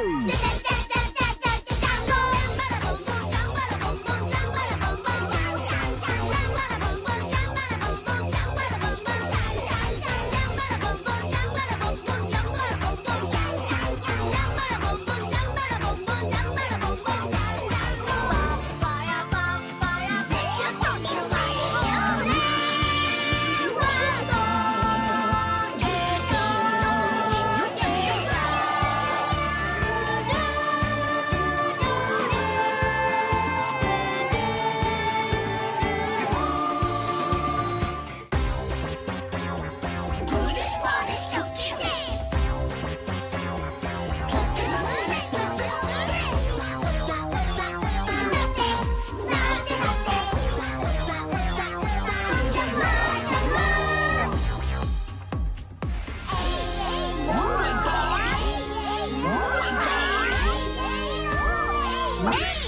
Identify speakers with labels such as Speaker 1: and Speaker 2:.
Speaker 1: Woo! Bye.